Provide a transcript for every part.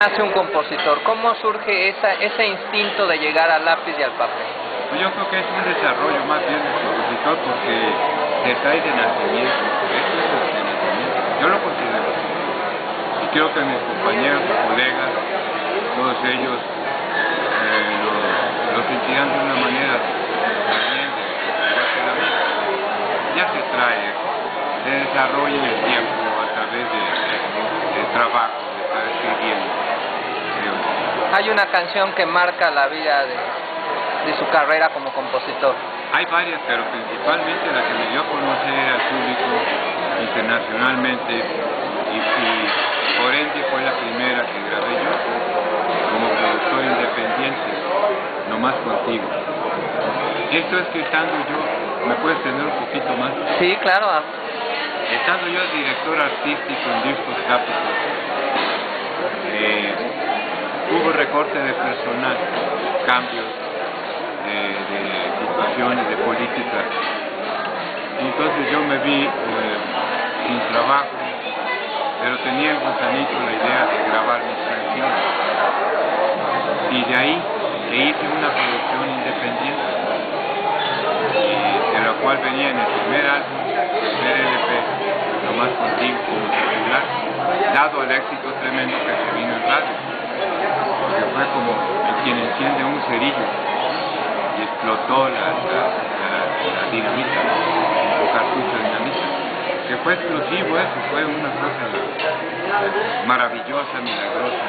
nace un compositor? ¿Cómo surge esa, ese instinto de llegar al lápiz y al papel? Pues yo creo que es un desarrollo más bien del compositor porque se trae de nacimiento. Eso es de nacimiento. Yo lo considero así. Y creo que mis compañeros y colegas, todos ellos, eh, lo, lo de una manera también. Ya se trae, se desarrolla en el tiempo a través de, de, de trabajo, de estar escribiendo. creo. Hay una canción que marca la vida de, de su carrera como compositor. Hay varias, pero principalmente la que me dio a conocer al público internacionalmente y, y por ende fue la primera que grabé yo como productor independiente, nomás contigo. Esto es que estando yo, ¿me puedes tener un poquito más? Sí, claro. Estando yo director artístico en Discos Capital, eh, recorte de personal, cambios de, situaciones, de política. Y entonces yo me vi eh, sin trabajo, pero tenía en gusanito la idea de grabar mis canciones. Y de ahí le hice una producción independiente, y de la cual venía en el primer álbum, el primer LP, nomás contigo como titular, dado el éxito tremendo que se vino en radio, porque fue como el quien enciende un y explotó la, la, la, la dinamita, un cartucho de dinamita, que fue explosivo eso, fue una cosa maravillosa, milagrosa,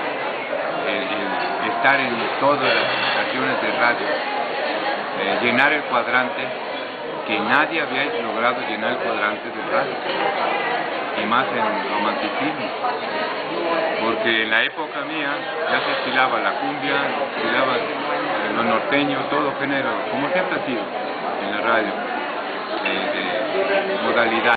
el estar en todas las estaciones de radio, eh, llenar el cuadrante, que nadie había logrado llenar el cuadrante de radio, y más en romanticismo, porque en la época mía ya se estilaba la cumbia, se estilaba lo norteño, todo género, como siempre ha sido en la radio, de, de modalidad.